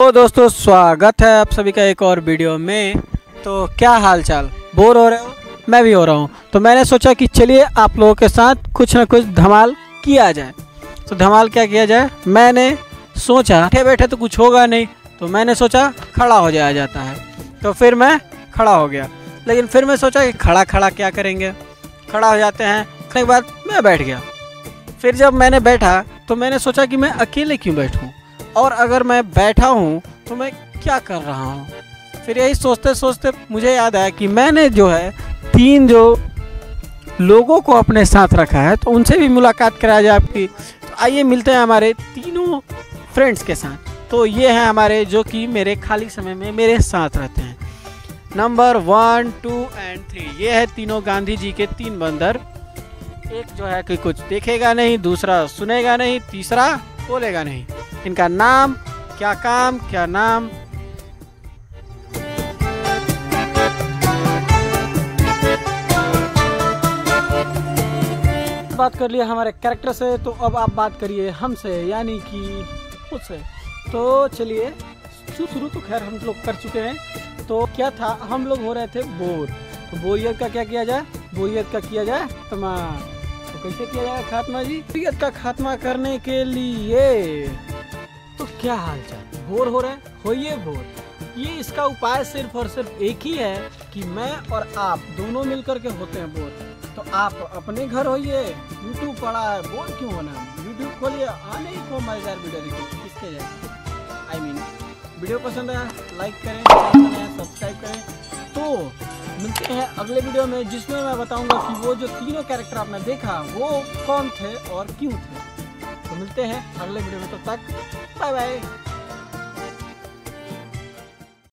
तो दोस्तों, स्वागत है आप सभी का एक और वीडियो में। तो क्या हाल चाल बोर हो रहे हो? मैं भी हो रहा हूँ। तो मैंने सोचा कि चलिए आप लोगों के साथ कुछ ना कुछ धमाल किया जाए। तो धमाल क्या किया जाए? मैंने सोचा, बैठे बैठे तो कुछ होगा नहीं। तो मैंने सोचा खड़ा हो जाया जाता है। तो फिर मैं खड़ा हो गया। लेकिन फिर मैं सोचा कि खड़ा खड़ा क्या करेंगे? खड़ा हो जाते हैं। उसके बाद मैं बैठ गया। फिर जब मैंने बैठा तो मैंने सोचा कि मैं अकेले क्यों बैठूं? और अगर मैं बैठा हूँ तो मैं क्या कर रहा हूँ? फिर यही सोचते सोचते मुझे याद आया कि मैंने जो है, तीन जो लोगों को अपने साथ रखा है तो उनसे भी मुलाकात कराया जाए आपकी। तो आइए मिलते हैं हमारे तीनों फ्रेंड्स के साथ। तो ये हैं हमारे जो कि मेरे खाली समय में मेरे साथ रहते हैं। Number one two and three ये है तीनों गांधी जी के तीन बंदर। एक जो है कि कुछ देखेगा नहीं, दूसरा सुनेगा नहीं, तीसरा बोलेगा नहीं। इनका नाम, क्या काम, क्या नाम? बात कर लिया हमारे कैरेक्टर से तो अब आप बात करिए हमसे, यानी कि मुझसे तो चलिए, शुरू तो खैर हम लोग कर चुके हैं। तो क्या था, हम लोग हो रहे थे बोर। तो बोरियत का क्या किया जाए? बोरियत का किया जाए तमाम तो कैसे किया जाएगा खात्मा जी? बोरियत का खात्मा करने के लिए तो क्या हाल चाल? बोर हो रहे हैं? होइए बोर। ये इसका उपाय सिर्फ़ और सिर्फ़ एक ही है कि मैं और आप दोनों मिलकर के होते हैं बोर। तो आप अपने घर होइए यूट्यूब पड़ा है, बोर क्यों होना यूट्यूब खोलिए, आने ही को मज़ेदार वीडियो देखिए। किसके जाए आई मीन वीडियो पसंद आया लाइक करें सब्सक्राइब करें तो मिलते हैं अगले वीडियो में, जिसमें मैं बताऊँगा कि वो जो तीनों कैरेक्टर आपने देखा, वो कौन थे और क्यों थे। तो मिलते हैं अगले वीडियो में तब तो तक बाय बाय